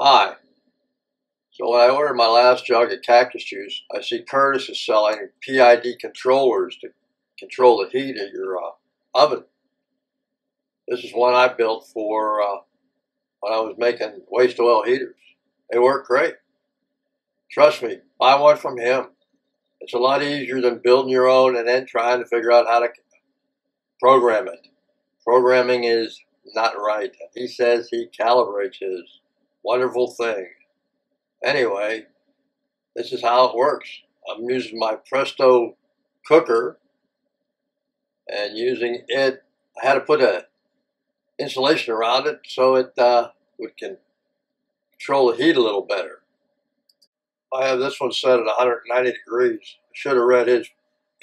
Hi. So when I ordered my last jug of cactus juice, I see Curtis is selling PID controllers to control the heat of your uh, oven. This is one I built for uh, when I was making waste oil heaters. They work great. Trust me, buy one from him. It's a lot easier than building your own and then trying to figure out how to program it. Programming is not right. He says he calibrates his wonderful thing. Anyway, this is how it works. I'm using my Presto cooker and using it. I had to put a insulation around it so it uh, would can control the heat a little better. I have this one set at 190 degrees. I should have read his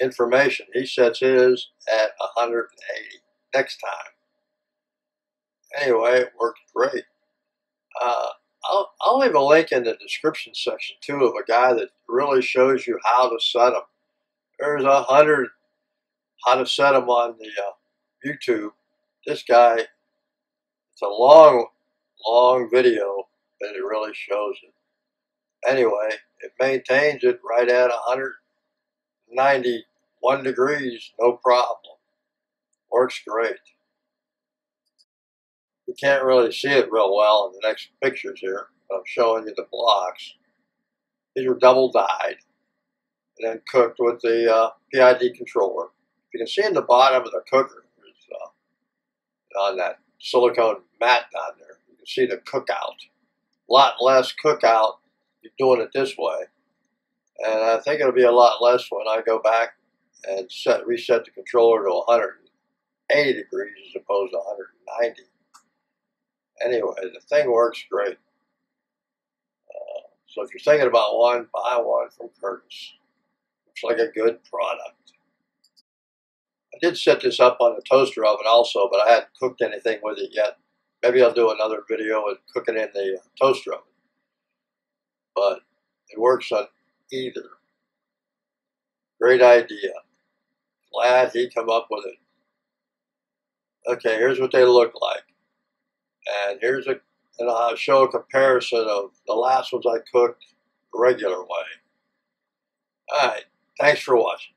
information. He sets his at 180 next time. Anyway, it worked great. Uh, I'll, I'll leave a link in the description section too of a guy that really shows you how to set them. There's a hundred how to set them on the uh, YouTube. This guy, it's a long, long video, but it really shows it. Anyway, it maintains it right at 191 degrees, no problem. Works great. Can't really see it real well in the next pictures here. I'm showing you the blocks. These were double dyed and then cooked with the uh, PID controller. You can see in the bottom of the cooker, uh, on that silicone mat down there, you can see the cookout. A lot less cookout if doing it this way. And I think it'll be a lot less when I go back and set reset the controller to 180 degrees as opposed to 190. Anyway, the thing works great. Uh, so if you're thinking about one, buy one from Curtis. Looks like a good product. I did set this up on the toaster oven also, but I hadn't cooked anything with it yet. Maybe I'll do another video with cooking in the toaster oven. But it works on either. Great idea. Glad he come up with it. Okay, here's what they look like. And here's a, and I'll show a comparison of the last ones I cooked regular way. All right, thanks for watching.